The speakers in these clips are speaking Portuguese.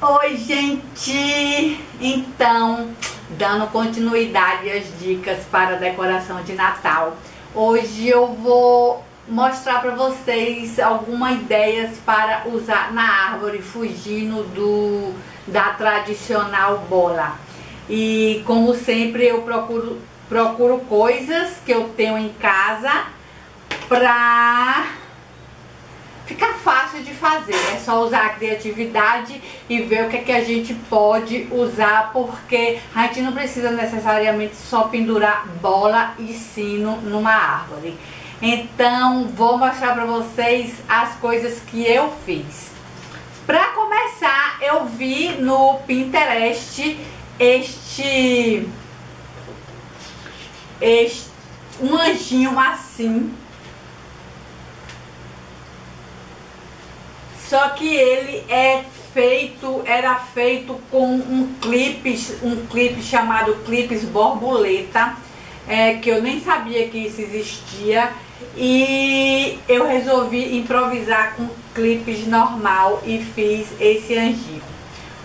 Oi, gente! Então, dando continuidade às dicas para decoração de Natal, hoje eu vou mostrar para vocês algumas ideias para usar na árvore, fugindo do da tradicional bola. E como sempre, eu procuro, procuro coisas que eu tenho em casa para fica fácil de fazer, é só usar a criatividade e ver o que, é que a gente pode usar, porque a gente não precisa necessariamente só pendurar bola e sino numa árvore. Então, vou mostrar para vocês as coisas que eu fiz. Para começar, eu vi no Pinterest este, este um anjinho assim, Só que ele é feito, era feito com um clipe, um clipe chamado clipes borboleta, é, que eu nem sabia que isso existia. E eu resolvi improvisar com clipes normal e fiz esse anjinho.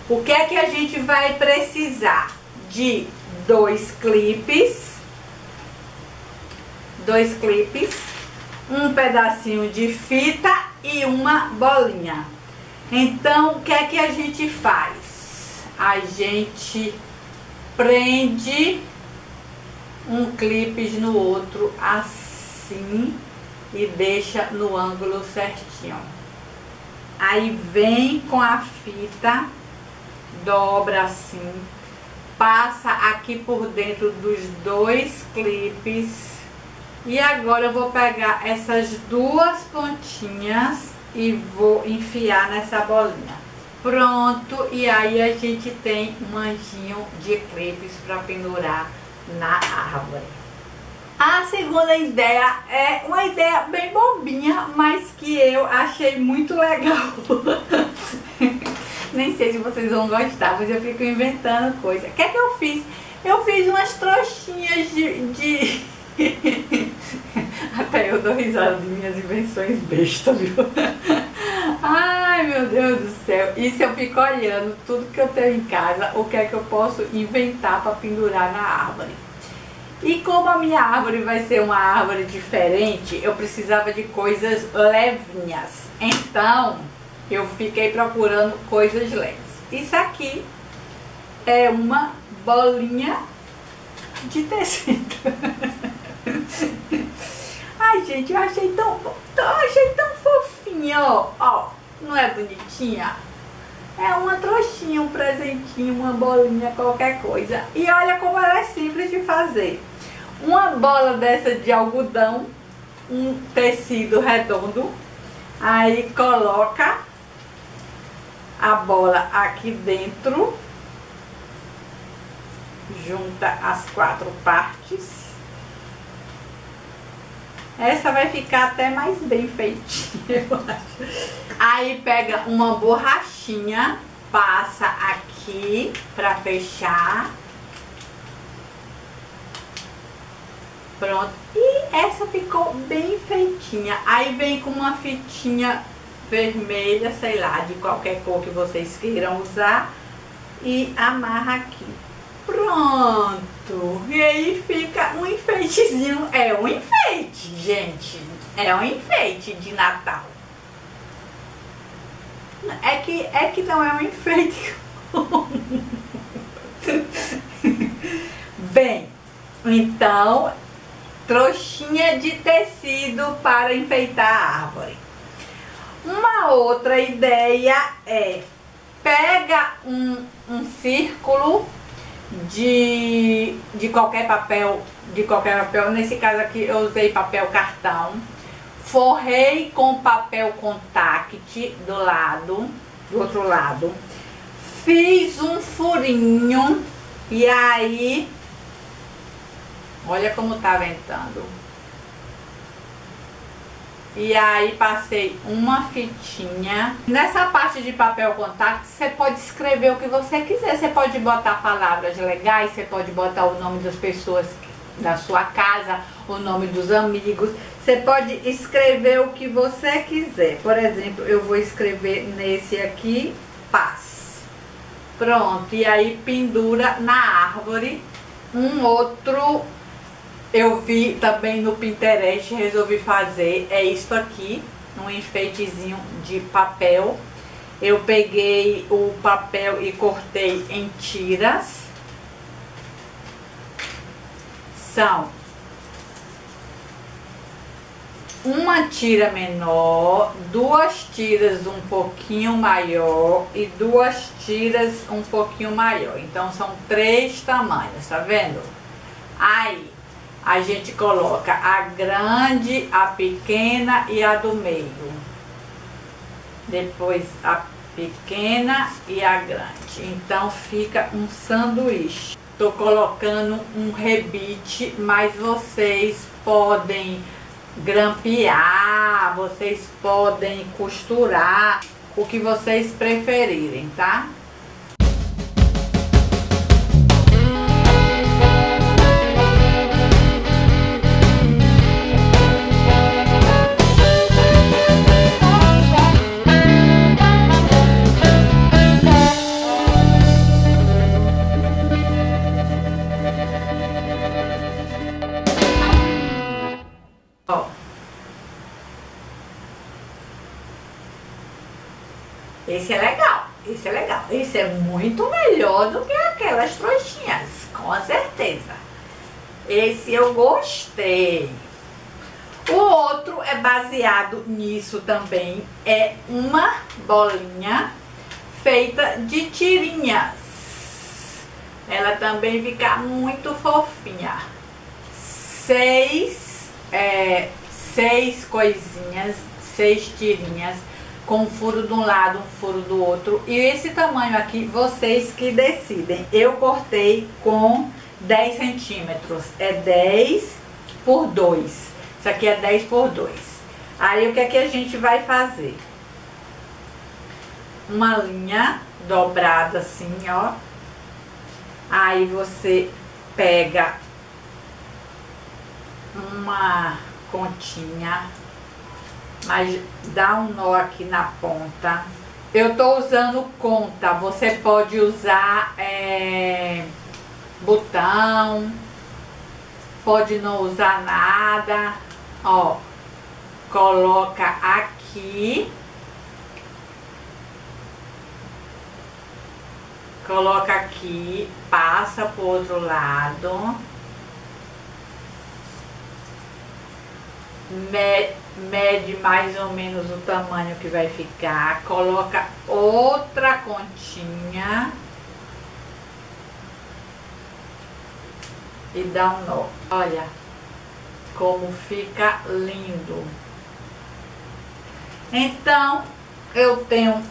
O que é que a gente vai precisar? De dois clipes, dois clipes, um pedacinho de fita e uma bolinha. Então, o que é que a gente faz? A gente prende um clipe no outro assim e deixa no ângulo certinho. Aí vem com a fita, dobra assim, passa aqui por dentro dos dois clipes e agora eu vou pegar essas duas pontinhas e vou enfiar nessa bolinha. Pronto, e aí a gente tem um anjinho de crepes para pendurar na árvore. A segunda ideia é uma ideia bem bobinha, mas que eu achei muito legal. Nem sei se vocês vão gostar, mas eu fico inventando coisa. O que é que eu fiz? Eu fiz umas trouxinhas de... de Até eu dou risada de minhas invenções besta, viu? Ai, meu Deus do céu. E se eu fico olhando tudo que eu tenho em casa, o que é que eu posso inventar para pendurar na árvore? E como a minha árvore vai ser uma árvore diferente, eu precisava de coisas levinhas. Então, eu fiquei procurando coisas leves. Isso aqui é uma bolinha de tecido. Ai, gente, eu achei tão, tão, achei tão fofinha, ó. Ó, não é bonitinha? É uma trouxinha, um presentinho, uma bolinha, qualquer coisa. E olha como ela é simples de fazer. Uma bola dessa de algodão, um tecido redondo, aí coloca a bola aqui dentro, junta as quatro partes essa vai ficar até mais bem feitinha, eu acho. Aí pega uma borrachinha, passa aqui pra fechar. Pronto. E essa ficou bem feitinha. Aí vem com uma fitinha vermelha, sei lá, de qualquer cor que vocês queiram usar. E amarra aqui. Pronto. E aí fica um enfeitezinho. É um enfeite, gente. É um enfeite de Natal. É que, é que não é um enfeite. Bem, então, trouxinha de tecido para enfeitar a árvore. Uma outra ideia é pega um, um círculo de, de qualquer papel, de qualquer papel. Nesse caso aqui eu usei papel cartão. Forrei com papel contact do lado, do outro lado. Fiz um furinho e aí, olha como tá ventando. E aí passei uma fitinha. Nessa parte de papel contato, você pode escrever o que você quiser. Você pode botar palavras legais, você pode botar o nome das pessoas da sua casa, o nome dos amigos. Você pode escrever o que você quiser. Por exemplo, eu vou escrever nesse aqui, paz. Pronto, e aí pendura na árvore. Um outro eu vi também no Pinterest, resolvi fazer, é isso aqui, um enfeitezinho de papel. Eu peguei o papel e cortei em tiras. São uma tira menor, duas tiras um pouquinho maior e duas tiras um pouquinho maior. Então são três tamanhos, tá vendo? Aí a gente coloca a grande, a pequena e a do meio. Depois a pequena e a grande. Então fica um sanduíche. Tô colocando um rebite, mas vocês podem grampear, vocês podem costurar, o que vocês preferirem, tá? Certeza. Esse eu gostei. O outro é baseado nisso também. É uma bolinha feita de tirinhas. Ela também fica muito fofinha. Seis, é, seis coisinhas, seis tirinhas com um furo de um lado, um furo do outro. E esse tamanho aqui, vocês que decidem. Eu cortei com 10 centímetros. É 10 por 2. Isso aqui é 10 por 2. Aí, o que é que a gente vai fazer? Uma linha dobrada assim, ó. Aí, você pega uma continha mas dá um nó aqui na ponta. Eu tô usando conta, você pode usar é, botão, pode não usar nada, ó, coloca aqui, coloca aqui, passa pro outro lado, mete mede mais ou menos o tamanho que vai ficar, coloca outra continha e dá um nó. Olha como fica lindo. Então, eu tenho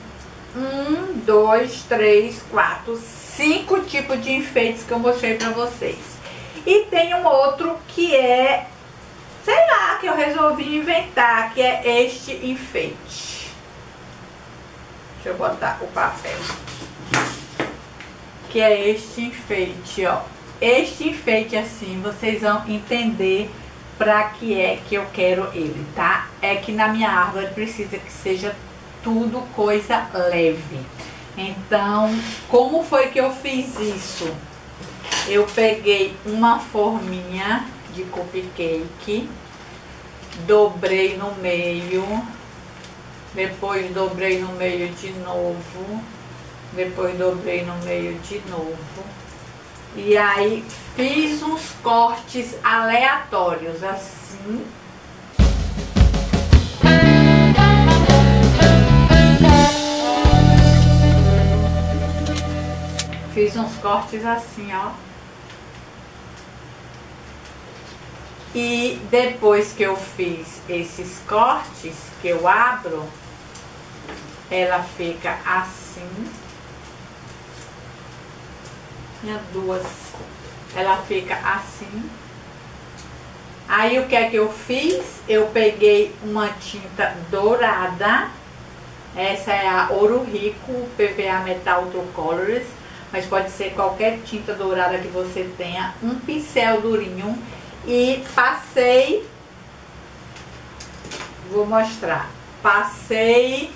um, dois, três, quatro, cinco tipos de enfeites que eu mostrei pra vocês. E tem um outro que é sei lá, que eu resolvi inventar, que é este enfeite. Deixa eu botar o papel. Que é este enfeite, ó. Este enfeite assim, vocês vão entender pra que é que eu quero ele, tá? É que na minha árvore precisa que seja tudo coisa leve. Então, como foi que eu fiz isso? Eu peguei uma forminha de cupcake, dobrei no meio, depois dobrei no meio de novo, depois dobrei no meio de novo. E aí fiz uns cortes aleatórios, assim. Fiz uns cortes assim, ó. E depois que eu fiz esses cortes, que eu abro, ela fica assim. Tinha duas. Ela fica assim. Aí o que é que eu fiz? Eu peguei uma tinta dourada. Essa é a Ouro Rico PVA Metal True Colors. Mas pode ser qualquer tinta dourada que você tenha. Um pincel durinho e passei, vou mostrar, passei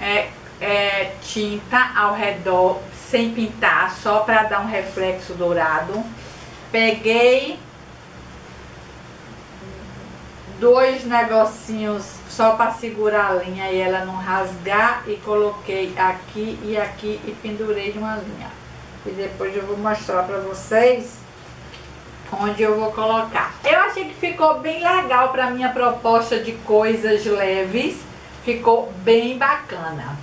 é, é, tinta ao redor, sem pintar, só para dar um reflexo dourado. Peguei dois negocinhos só para segurar a linha e ela não rasgar e coloquei aqui e aqui e pendurei uma linha. E depois eu vou mostrar para vocês onde eu vou colocar. Eu achei que ficou bem legal para minha proposta de coisas leves. Ficou bem bacana.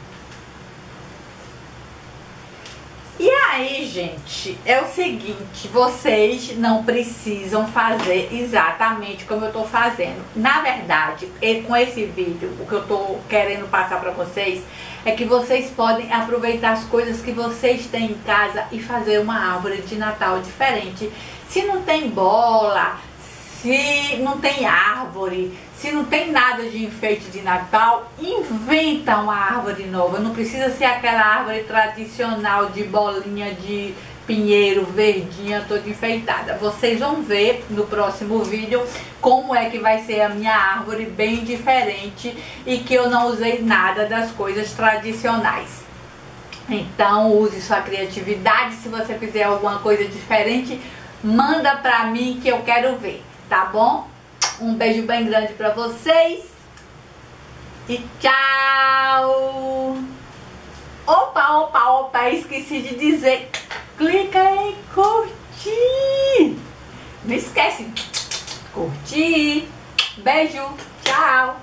E aí, gente, é o seguinte, vocês não precisam fazer exatamente como eu tô fazendo. Na verdade, com esse vídeo, o que eu tô querendo passar para vocês é que vocês podem aproveitar as coisas que vocês têm em casa e fazer uma árvore de Natal diferente. Se não tem bola, se não tem árvore, se não tem nada de enfeite de Natal, inventa uma árvore nova. Não precisa ser aquela árvore tradicional de bolinha de pinheiro verdinha toda enfeitada. Vocês vão ver no próximo vídeo como é que vai ser a minha árvore bem diferente e que eu não usei nada das coisas tradicionais. Então use sua criatividade, se você fizer alguma coisa diferente, manda pra mim que eu quero ver, tá bom? Um beijo bem grande pra vocês. E tchau! Opa, opa, opa, esqueci de dizer. Clica em curtir. Não esquece. Curtir. Beijo. Tchau.